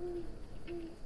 Mm-hmm.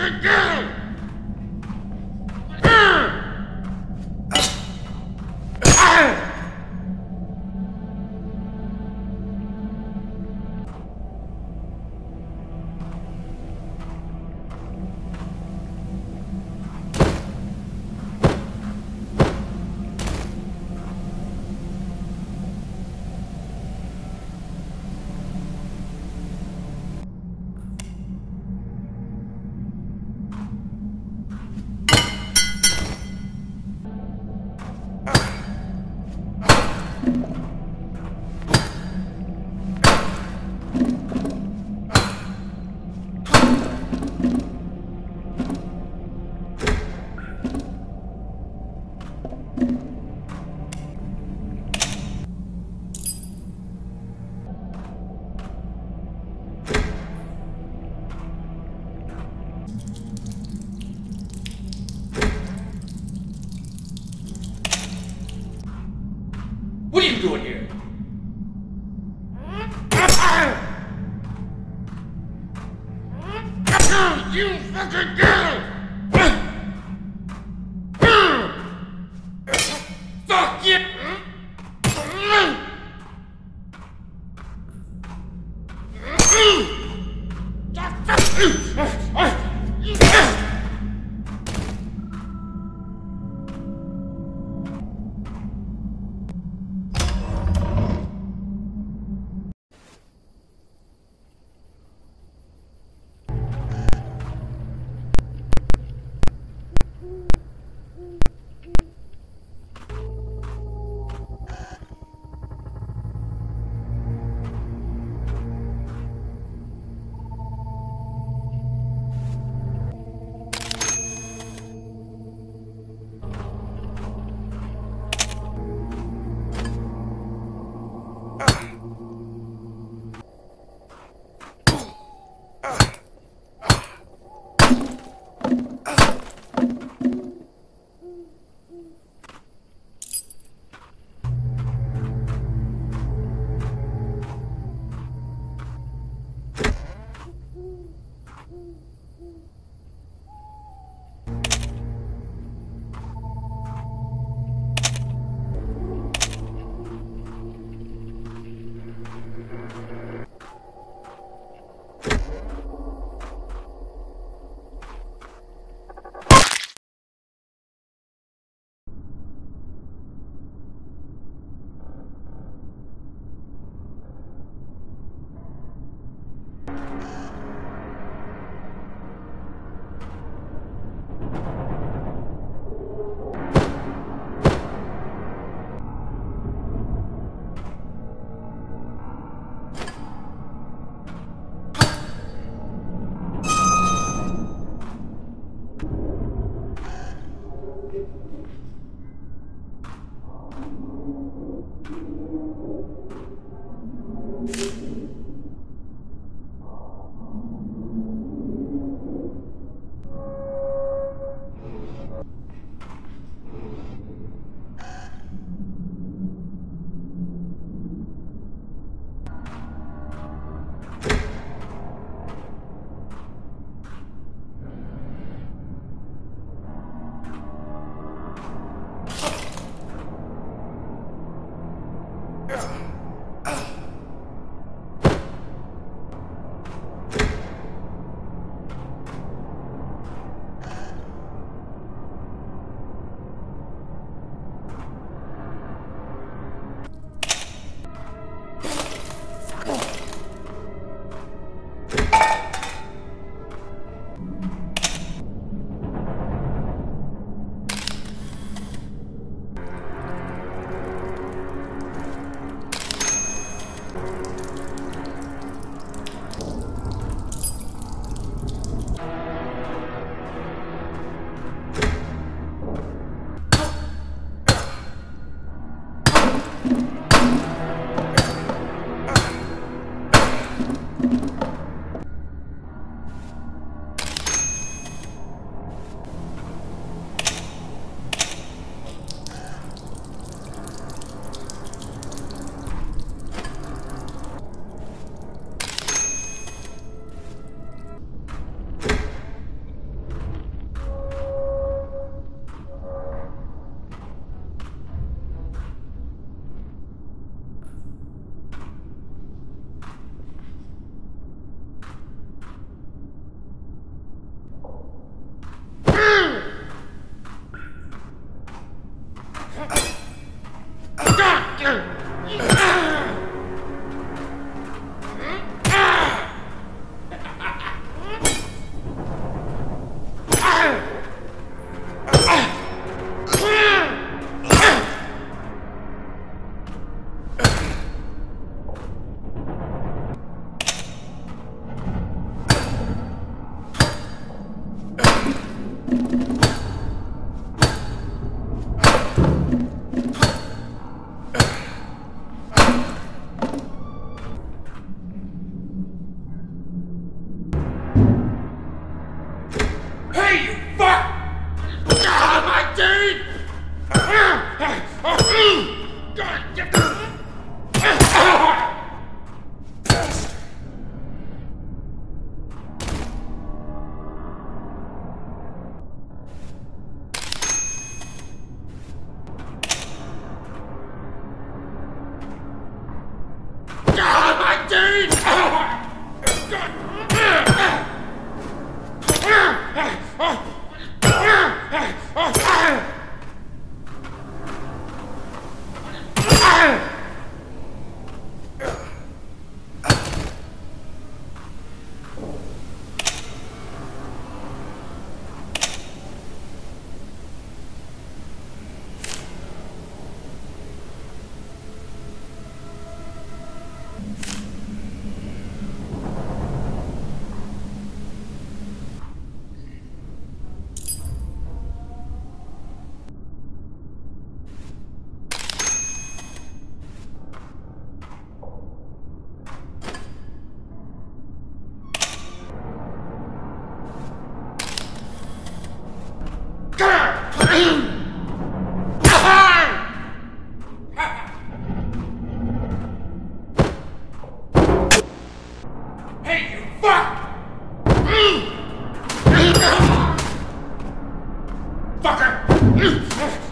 Fucking You fucking girl! Fucker!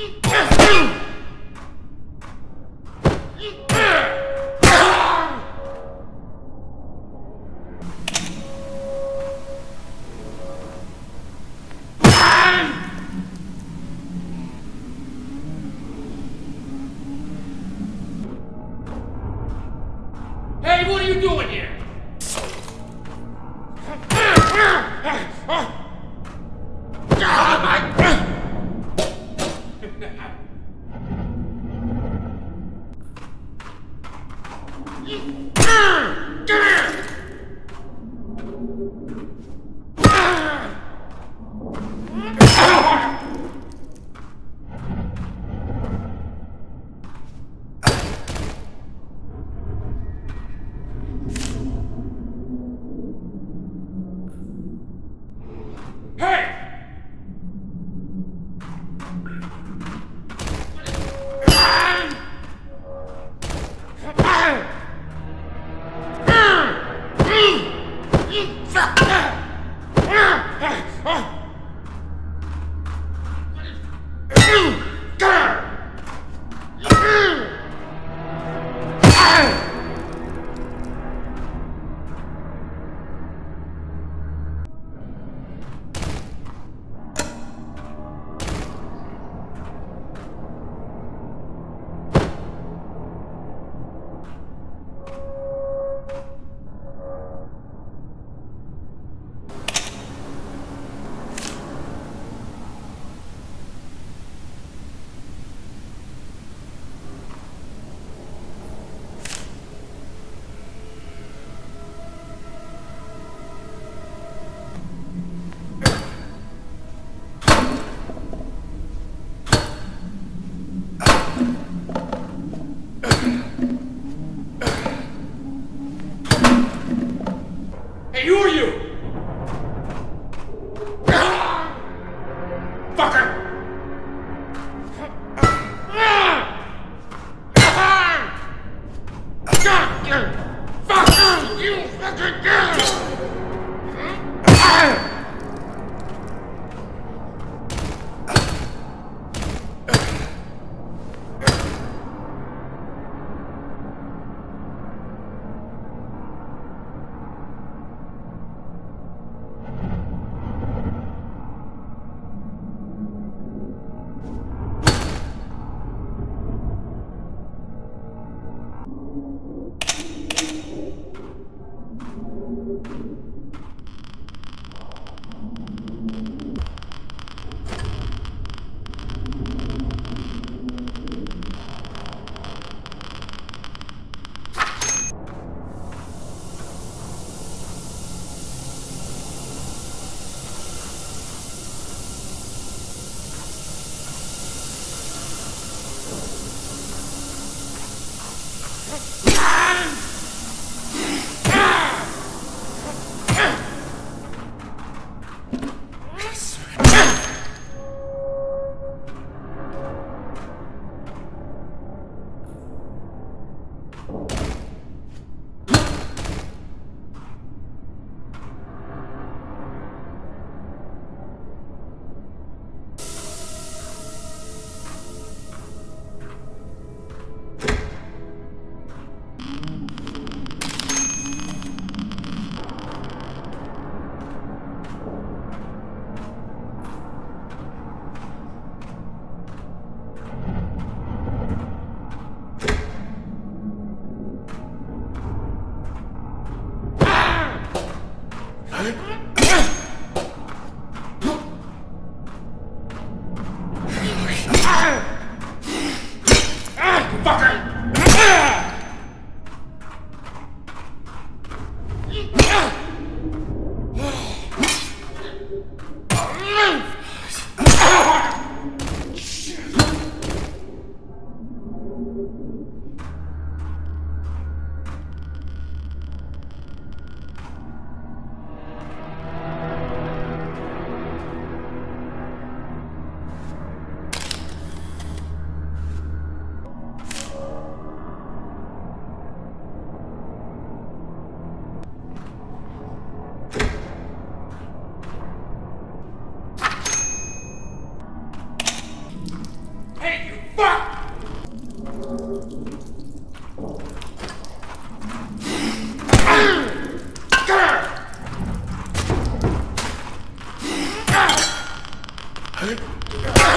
fucking kiss! Motherfucker!